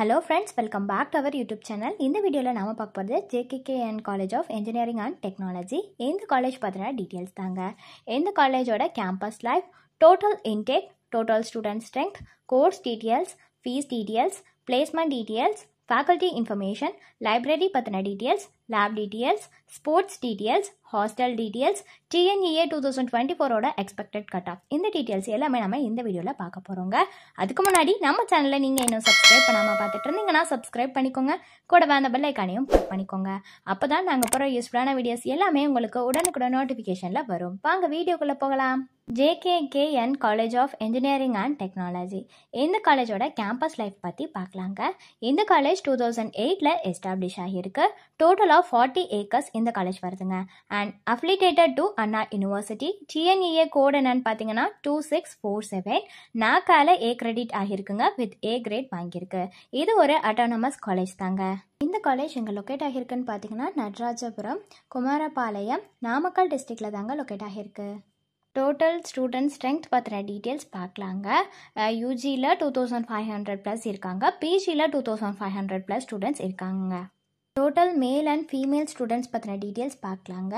Hello friends welcome back to our YouTube channel இந்த வீடியோவில் நாம பார்க்க போகிறது JKKN college of engineering and technology இந்த காலேஜ் பற்றின டீட்டெயில்ஸ் தாங்க. இந்த காலேஜோட campus life total intake total student strength course details fees details placement details faculty information library பற்றின details lab details sports details hostel details TNEA two thousand twenty ஃபோரோட expected cut off இந்த details எல்லாமே நம்ம இந்த வீடியோவில் பார்க்க போகிறோங்க அதுக்கு முன்னாடி நம்ம சேனலில் நீங்கள் இன்னும் சப்ஸ்கிரைப் பண்ணாமல் பார்த்துட்டு இருந்தீங்கன்னா சப்ஸ்கிரைப் பண்ணிக்கோங்க. கூட வேந்த பெல் ஐக்கானையும் கிளிக் பண்ணிக்கோங்க. அப்போ தான் நாங்கள் போகிற யூஸ்ஃபுல்லான வீடியோஸ் எல்லாமே உங்களுக்கு உடனுக்குடன் நோட்டிஃபிகேஷனில் வரும். வாங்க வீடியோக்குள்ளே போகலாம். JKKN college of engineering and technology இந்த காலேஜோட கேம்பஸ் லைஃப் பற்றி பார்க்கலாங்க. இந்த காலேஜ் டூ தௌசண்ட் எயிட்டில் எஸ்டாப்ளிஷ் ஆகியிருக்கு. டோட்டலாக ஃபார்ட்டி ஏக்கர்ஸ் இந்த காலேஜ் வருதுங்க. And affiliated to Anna university TNEA code என்னன்னு பார்த்தீங்கன்னா டூ சிக்ஸ் ஃபோர் செவன் நாக்கால ஏ கிரெடிட் ஆகியிருக்குங்க வித் ஏ கிரேட் வாங்கியிருக்கு. இது ஒரு அட்டானமஸ் காலேஜ் தாங்க. இந்த காலேஜ் எங்கே லொக்கேட் ஆகியிருக்குன்னு பார்த்தீங்கன்னா நடராஜபுரம் குமாரபாளையம் நாமக்கல் டிஸ்ட்ரிக்டில் தாங்க லொக்கேட் ஆகியிருக்கு. டோட்டல் ஸ்டூடெண்ட் ஸ்ட்ரென்த் பற்றின டீட்டெயில்ஸ் பார்க்கலாங்க யூஜியில் two thousand five hundred plus இருக்காங்க பிஜியில் two thousand five hundred plus students இருக்காங்க total male and female students பற்றின டீட்டெயில்ஸ் பார்க்கலாங்க.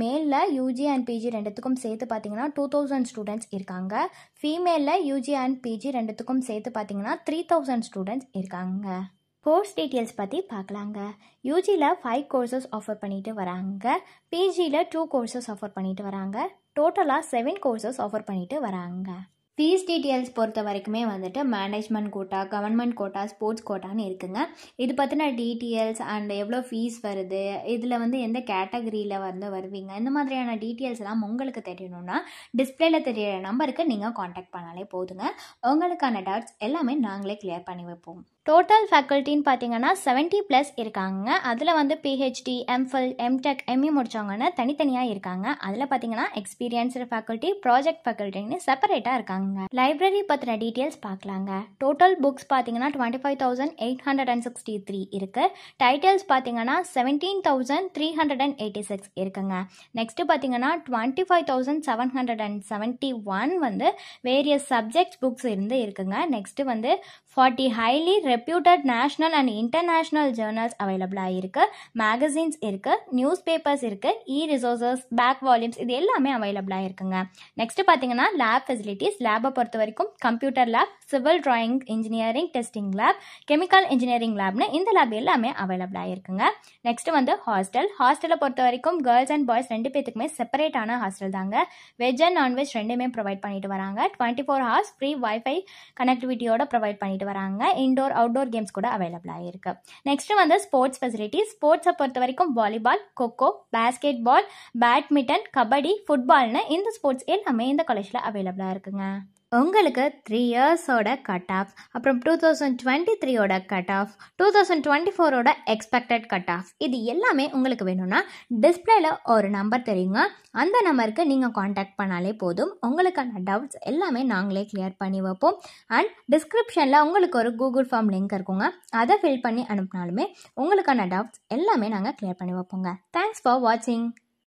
மேலில் யூஜி அண்ட் பிஜி ரெண்டுத்துக்கும் சேர்த்து பார்த்தீங்கன்னா டூ தௌசண்ட் ஸ்டூடெண்ட்ஸ் இருக்காங்க. ஃபீமேலில் யூஜி அண்ட் பிஜி ரெண்டுத்துக்கும் சேர்த்து பார்த்தீங்கன்னா த்ரீ தௌசண்ட் ஸ்டூடெண்ட்ஸ் இருக்காங்க. கோர்ஸ் டீட்டெயில்ஸ் பற்றி பார்க்கலாங்க. யூஜியில் ஃபைவ் கோர்சஸ் ஆஃபர் பண்ணிட்டு வராங்க. பிஜியில் டூ கோர்சஸ் ஆஃபர் பண்ணிட்டு வராங்க. டோட்டலாக செவன் கோர்சஸ் ஆஃபர் பண்ணிட்டு வராங்க. ஃபீஸ் டீட்டெயில்ஸ் பொறுத்த வரைக்குமே வந்துட்டு management quota government quota sports கோட்டான்னு இருக்குங்க. இது பற்றின டீட்டெயில்ஸ் அண்ட் எவ்வளோ ஃபீஸ் வருது இதில் வந்து எந்த கேட்டகரியில் வந்து வருவீங்க இந்த மாதிரியான டீட்டெயில்ஸ் எல்லாம் உங்களுக்கு தெரியணும்னா டிஸ்பிளேல தெரியிற நம்பருக்கு நீங்கள் காண்டாக்ட் பண்ணாலே போதுங்க. உங்களுக்கான டவுட்ஸ் எல்லாமே நாங்களே கிளியர் பண்ணி வைப்போம். டோட்டல் ஃபேக்கல்ட்டின்னு பார்த்தீங்கன்னா செவன்ட்டி ப்ளஸ் இருக்காங்க. அதில் வந்து பிஹெச்டி எம்ஃபில் எம்டெக் எம்இ முடித்தவங்கன்னு தனித்தனியாக இருக்காங்க. அதில் பார்த்தீங்கன்னா எக்ஸ்பீரியன்ஸ்டு ஃபேக்கல்ட்டி ப்ராஜெக்ட் ஃபேக்கல்ட்டின்னு செப்பரேட்டாக இருக்காங்க. லைப்ரரி பற்றின டீட்டெயில்ஸ் பார்க்கலாங்க டோட்டல் புக்ஸ் பார்த்தீங்கன்னா twenty five thousand eight hundred and sixty three இருக்குது டைட்டில்ஸ் பார்த்தீங்கன்னா seventeen thousand three hundred and eighty six இருக்குங்க. நெக்ஸ்ட்டு பார்த்தீங்கன்னா twenty five thousand seven hundred and seventy one வந்து வேரியஸ் சப்ஜெக்ட்ஸ் புக்ஸ் இருந்து இருக்குங்க. Next வந்து forty highly reputed national and international journals அவைலபிளாக இருக்குது மேகசின்ஸ் இருக்குது நியூஸ் பேப்பர்ஸ் இருக்குது இ ரிசோர்ஸஸ் பேக் வால்யூம்ஸ் இது எல்லாமே அவைலபிளாக இருக்குங்க நெக்ஸ்ட்டு பார்த்தீங்கன்னா லேப் ஃபெசிலிட்டிஸ் லேபை பொறுத்த வரைக்கும் computer lab civil drawing engineering testing lab chemical engineering லேப்னு இந்த லேப் எல்லாமே அவைலபிளாக இருக்குங்க நெக்ஸ்ட்டு வந்து ஹாஸ்டல் ஹாஸ்டலை பொறுத்த வரைக்கும் கேர்ள்ஸ் அண்ட் பாய்ஸ் ரெண்டு பேத்துக்குமே செப்பரேட்டான ஹாஸ்டல் தாங்க. வெஜ் அண்ட் நான்வெஜ் ரெண்டுமே ப்ரொவைட் பண்ணிட்டு வராங்க. Twenty four hours free WiFi கனெக்டிவிட்டியோட provide பண்ணிட்டு வராங்க. இண்டோர் அவுட்டோர் கேம்ஸ் கூட அவைலபிளாக இருக்கு நெக்ஸ்ட் வந்து ஸ்போர்ட்ஸ் ஃபெசிலிட்டிஸ் ஸ்போர்ட்ஸை பொறுத்த வரைக்கும் volleyball kho kho basketball badminton kabaddi ஃபுட்பால்னு இந்த ஸ்போர்ட்ஸ் எல்லாமே இந்த காலேஜில் அவைலபிளாக இருக்குங்க. உங்களுக்கு த்ரீ இயர்ஸோட கட் ஆஃப் அப்புறம் டூ தௌசண்ட் டுவெண்ட்டி த்ரீயோட cut off two thousand twenty ஃபோரோட எக்ஸ்பெக்டட் கட் ஆஃப் இது எல்லாமே உங்களுக்கு வேணும்னா டிஸ்பிளேல ஒரு நம்பர் தெரியுங்க. அந்த நம்பருக்கு நீங்கள் காண்டாக்ட் பண்ணாலே போதும். உங்களுக்கான டவுட்ஸ் எல்லாமே நாங்களே கிளியர் பண்ணி வைப்போம். அண்ட் டிஸ்கிரிப்ஷனில் உங்களுக்கு ஒரு கூகுள் ஃபார்ம் லிங்க் இருக்குங்க. அதை ஃபில் பண்ணி அனுப்பினாலுமே உங்களுக்கான டவுட்ஸ் எல்லாமே நாங்கள் கிளியர் பண்ணி வைப்போங்க. தேங்க்ஸ் ஃபார் வாட்சிங்